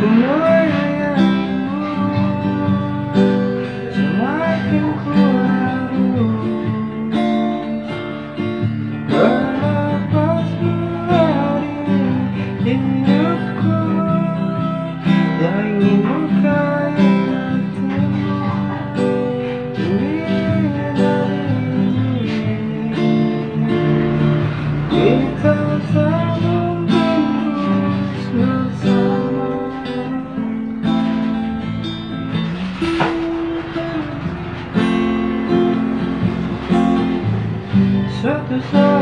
Semakin the sun.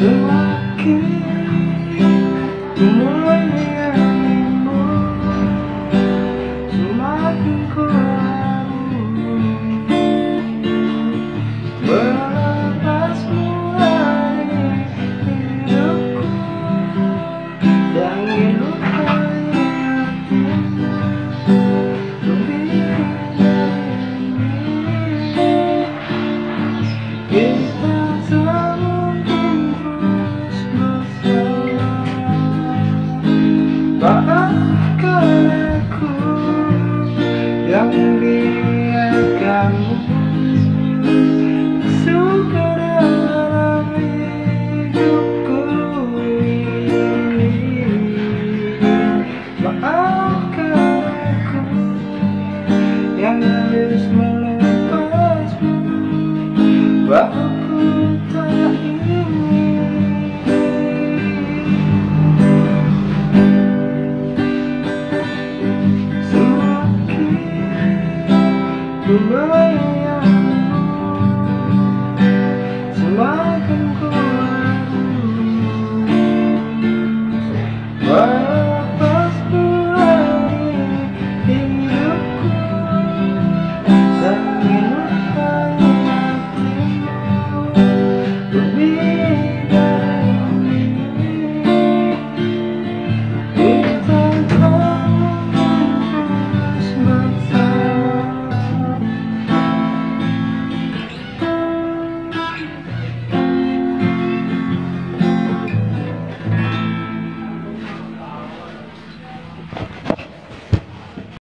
Semakin yang di